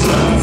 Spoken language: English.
Islam.